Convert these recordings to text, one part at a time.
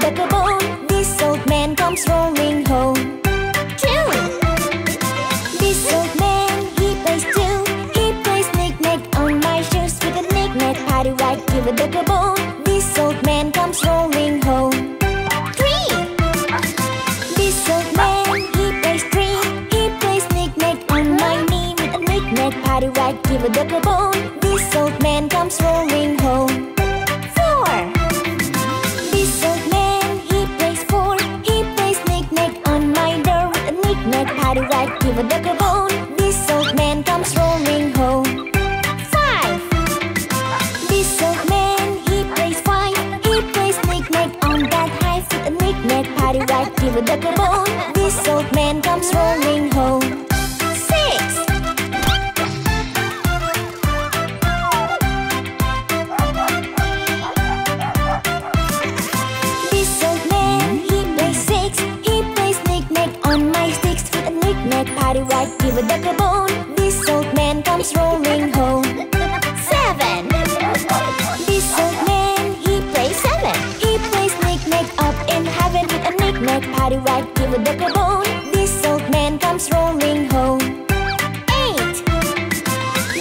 duck a bone. This old man comes rolling home. Two. This old man, he plays two. He plays on my shoes with a a bone. This old man comes rolling home. Three. This old man, he plays three. He plays on my knee with a give party right, give a duck a bone. This old man comes rolling home. Six. This old man, he plays six. He plays knick-knack on my sticks with a knick-knack party right, give a duck a bone. This old man comes rolling home. Comes rolling home. Eight.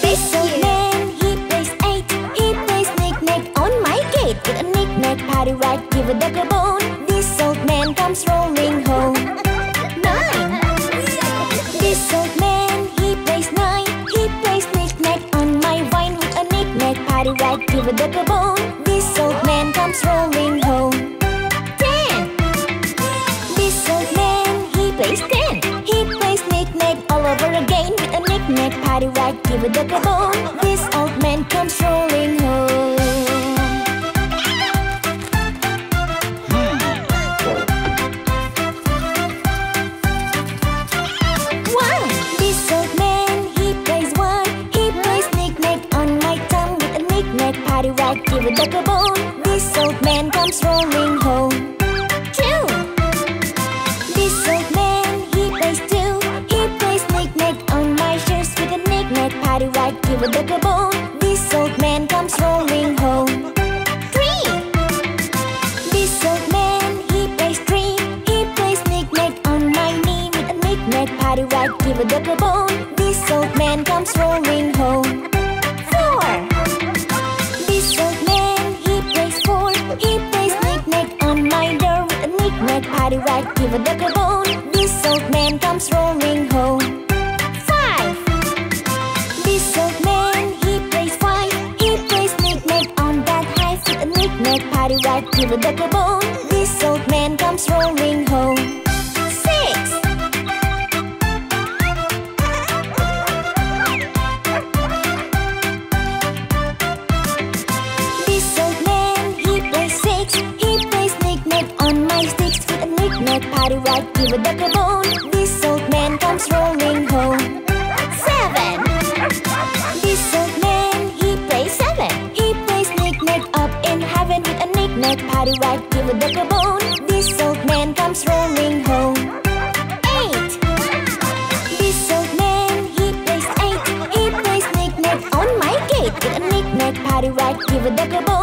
This old man, he plays eight. He plays knick-knack on my gate with a knick-knack party right, give a duck a bone. This old man comes rolling home. Nine. This old man, he plays nine. He plays knick-knack on my with a knick-knack party right, give a duck a bone. This old man comes rolling home. A party right, give it a home. Hmm. One. This old man, he plays one. He plays knick-knack on my tongue with a knick-knack party give duck a bone. This old man comes rolling home. Party right, give a duck a bone. This old man comes rolling home. Five. This old man, he plays five. He plays knick-knack on that hive with a knick-knack party right, give a duck a bone. This old man comes rolling home. Party right, give a duck a bone. This old man comes rolling home. Seven. This old man, he plays seven. He plays knick-knack up in heaven with a knick-knack party right, give a duck a bone. This old man comes rolling home. Eight. This old man, he plays eight. He plays knick-knack on my gate with a knick-knack party right, give a duck a bone.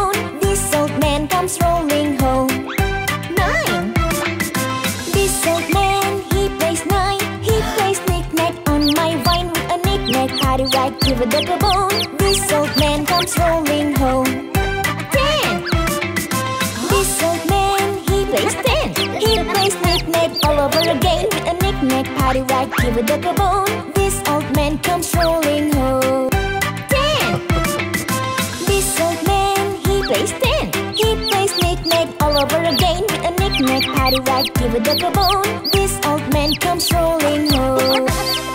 Over again with a knick-knack give duck a bone. This old man comes rolling home.